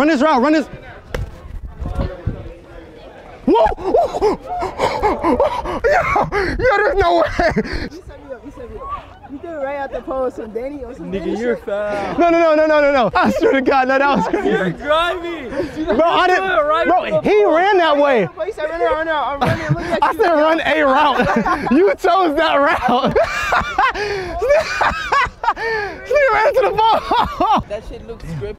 Run this route, run this. Whoa! yeah, yeah, there's no way. You set me up, you set me up. You threw it right out the post from Danny or something. Nigga, you're foul. No, no, no, no, no, no, no. I swear to God, no, that was You're crazy. driving. Bro, I didn't. right Bro, to the he ran that way. But said, run it, run it, I look at I you. said run a route. you chose that route. He ran to the ball. That shit looks scripted.